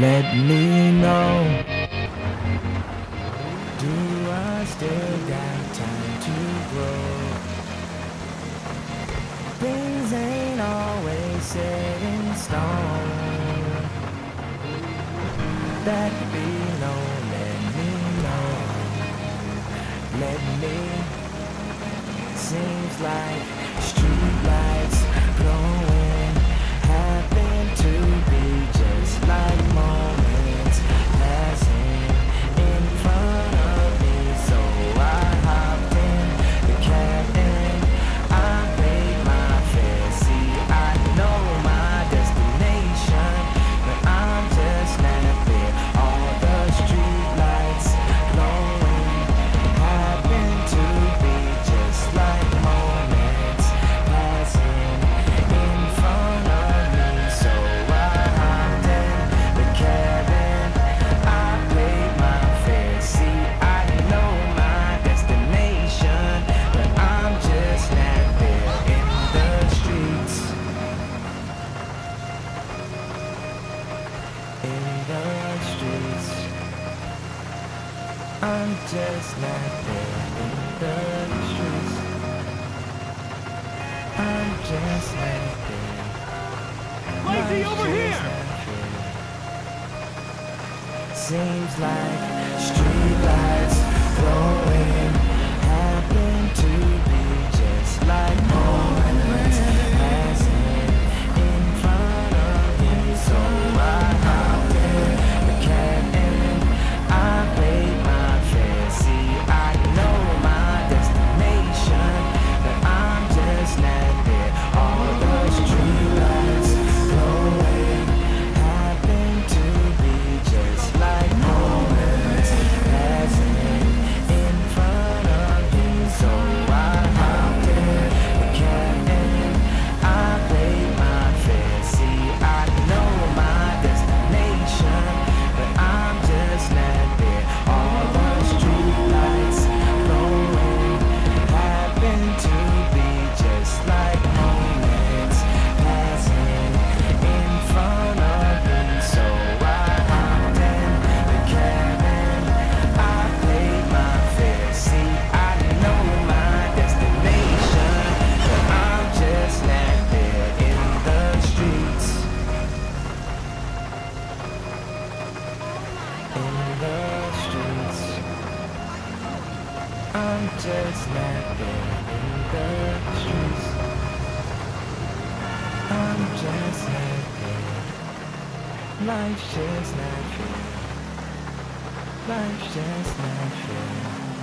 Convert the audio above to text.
Let me know. Do I still got time to grow? Things ain't always set in stone. That be known. let me know. Let me. Seems like street. the streets. I'm just not there in the streets. I'm just not there Lazy, over here! Seems like streetlights blowing in the streets. I'm just napping in the streets. I'm just napping. Life's just not fair. Life's just not fair.